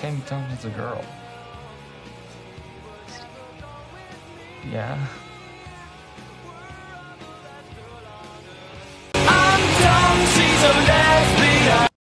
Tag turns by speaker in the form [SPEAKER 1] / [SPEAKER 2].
[SPEAKER 1] 10 Tones is a girl. Yeah.